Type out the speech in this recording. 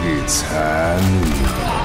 It's Hanu.